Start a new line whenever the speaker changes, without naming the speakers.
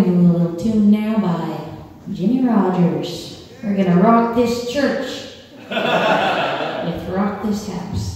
a little tune now by Jimmy Rogers. We're going to rock this church. Let's rock this house.